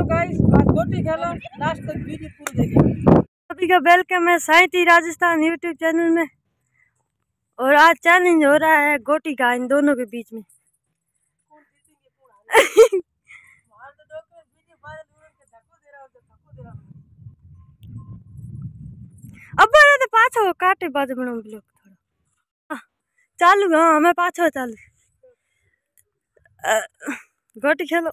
चलो गाइस आज गोटी खेलो लास्ट तक वीडियो पूरी देखिए सभी का वेलकम है साहित्य राजस्थान यूट्यूब चैनल में। और आज चैलेंज हो रहा है गोटी का इन दोनों के बीच में। अब तो पाछो काटे बाद बना ब्लॉग थोड़ा। हाँ, चालू हाँ हमें पाछो चालू। गोटी खेलो।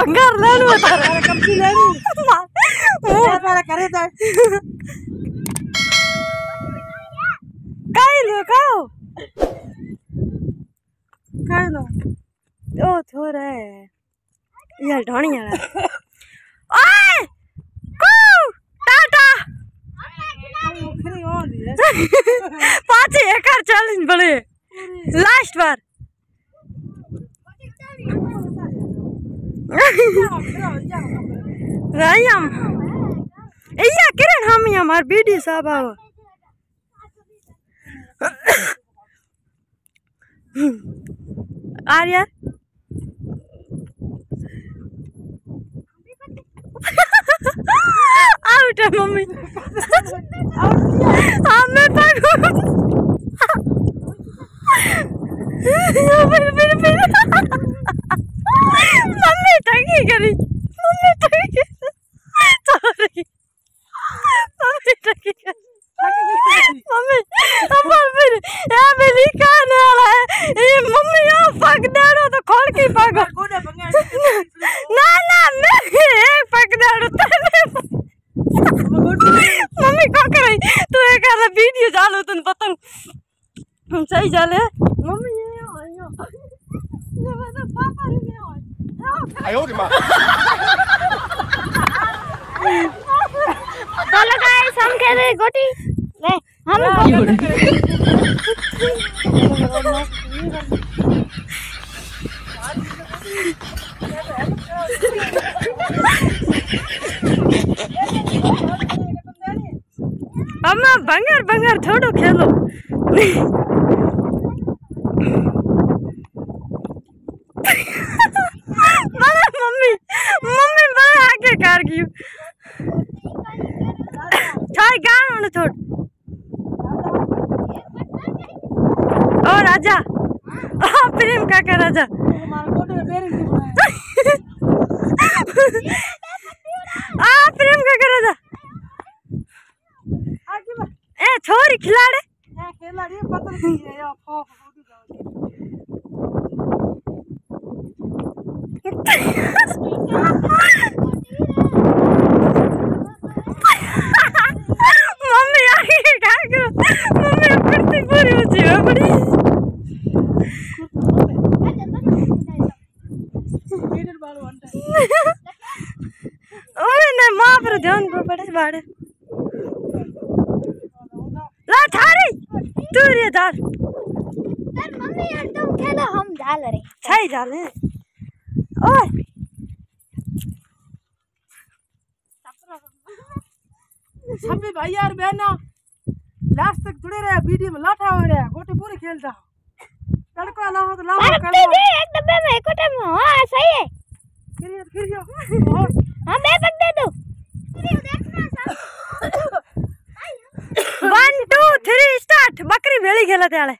बंगार तो काई लो काओ काय लो ओ थोड़ा है ये ढोणी है ओए कू टाटा पाँच एकड़ चैलेंज बड़े लास्ट बार रायम इया किरण हम ही हमार बीडी साहब आओ आर यार। आउट है मम्मी। हाँ मैं भागू फिर फिर। मम्मी टंगी करी। मम्मी टंगी सॉरी मम्मी टंगी करी। मम्मी, अब फिर लिखा नहीं आ रहा है। ये मम्मी यहाँ पक डालो तो खोल के पको ना ना मैं एक पक डालो तेरे मम्मी को करे तू एक आला वीडियो डालो तुम पतंग हम सही डाले मम्मी, ये हो ये। हो पापा ये हो 哎呦我的妈！ चलो गाइस हम खेल रहे गोटी ले हम अम्मा बंगर बंगर छोड़ो खेलो आगे कार की छोड़ गान छोड़ ओ राजा। ओ प्रेम राजा की बनाए आ प्रेम काका राजा। आगे बा ए छोरी खिलाड़े। ये खेला रे पता नहीं है या फो गोडी जाओ मम्मी आगे क्या करो मम्मी कुर्ती पूरी ऊँची है बड़ी मीटर बाल वन ओए नहीं माँ पर ध्यान को पड़े बाड़े ला थारी तू रे दाल मम्मी यार तुम खेलो हम डाल रहे छाई डाले ओए सभी भाई यार बहना लास्ट तक जुड़े रहे वीडियो में लाठा हो रहा गोटी पूरी खेलता तड़का ना हो तो लाओ कर लो एक डब्बे में एक टाइम में हाँ सही है और हाँ मैं पक दे। वन टू थ्री स्टार्ट बकरी भेड़ी खेला त्याले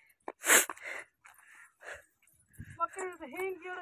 बकरी तो हिंग गिर